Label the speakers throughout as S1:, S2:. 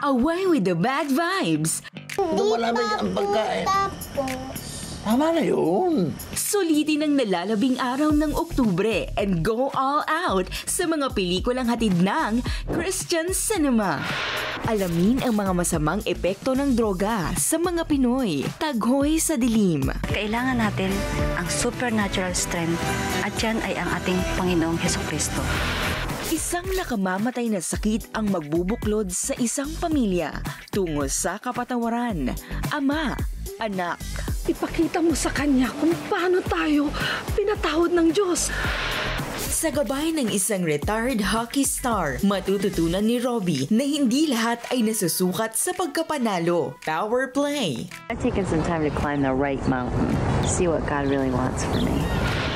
S1: Away with the bad vibes.
S2: Lumalamig ang pagkain.
S3: Tapos,
S2: Tama na yun.
S1: Sulitin ang nalalabing araw ng Oktubre and go all out sa mga pelikulang hatid ng Christian Cinema. Alamin ang mga masamang epekto ng droga sa mga Pinoy. Taghoy sa dilim.
S4: Kailangan natin ang supernatural strength at yan ay ang ating Panginoong Heso Kristo.
S1: Isang nakamamatay na sakit ang magbubuklod sa isang pamilya tungo sa kapatawaran. Ama, anak,
S5: Ipakita mo sa kanya kung paano tayo pinatawad ng Diyos.
S1: Sa gabay ng isang retired hockey star, matututunan ni Robbie na hindi lahat ay nasusukat sa pagkapanalo. Power play.
S6: I've taken some time to climb the right mountain, see what God really wants for me.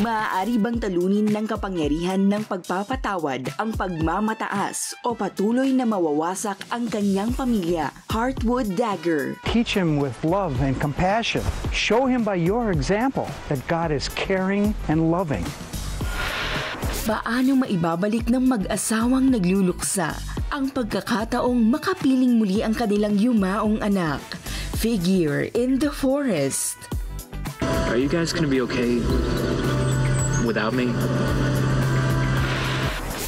S1: Maaari bang talunin ng kapangyarihan ng pagpapatawad ang pagmamataas o patuloy na mawawasak ang kanyang pamilya? Heartwood Dagger.
S7: Teach him with love and compassion. Show him by your example that God is caring and loving.
S1: Paano maibabalik ng mag-asawang nagluluksa ang pagkakataong makapiling muli ang kanilang yumaong anak? Figure in the Forest.
S8: Are you guys gonna be okay without me?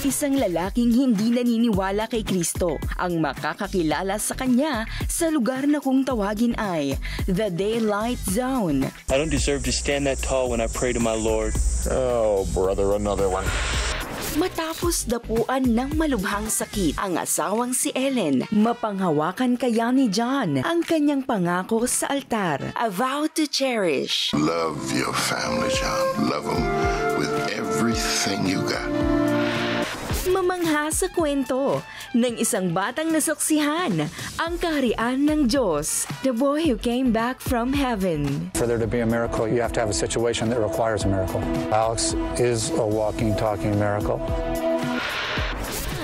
S1: Isang lalaking hindi naniniwala kay Kristo ang makakakilala sa kanya sa lugar na kung tawagin ay The Daylight Zone.
S9: I don't deserve to stand that tall when I pray to my Lord.
S2: Oh, brother, another one.
S1: Matapos dapuan ng malubhang sakit ang asawang si Ellen, mapanghawakan kaya ni John ang kanyang pangako sa altar, a vow to cherish.
S10: Love your family, John. Love them everything you got.
S1: Mamangha sa kwento ng isang batang nasaksihan ang kaharian ng Diyos, the boy who came back from heaven.
S11: For there to be a miracle, you have to have a situation that requires a miracle. Alex is a walking, talking miracle.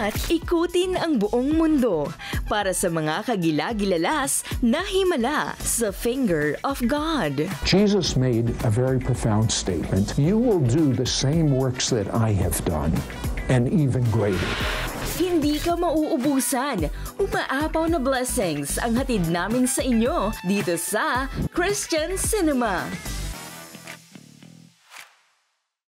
S1: At ikutin ang buong mundo para sa mga kagilagilalas na himala sa finger of God.
S12: Jesus made a very profound statement. You will do the same works that I have done, and even greater.
S1: Hindi ka mauubusan. Umaapaw na blessings ang hatid namin sa inyo dito sa Christian Cinema.